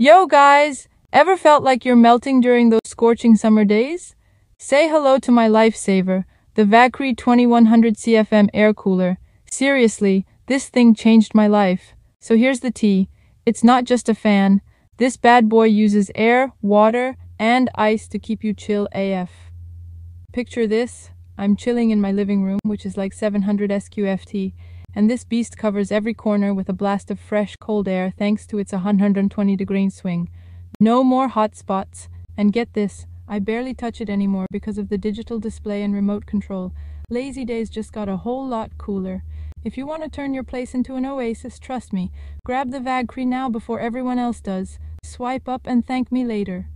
Yo guys, ever felt like you're melting during those scorching summer days? Say hello to my lifesaver, the VAGKRI 2100 CFM air cooler. Seriously, this thing changed my life. So here's the tea. It's not just a fan. This bad boy uses air, water, and ice to keep you chill AF. Picture this. I'm chilling in my living room, which is like 700 SQFT, and this beast covers every corner with a blast of fresh, cold air thanks to its 120 degree swing. No more hot spots. And get this, I barely touch it anymore because of the digital display and remote control. Lazy days just got a whole lot cooler. If you want to turn your place into an oasis, trust me, grab the VAGKRI now before everyone else does. Swipe up and thank me later.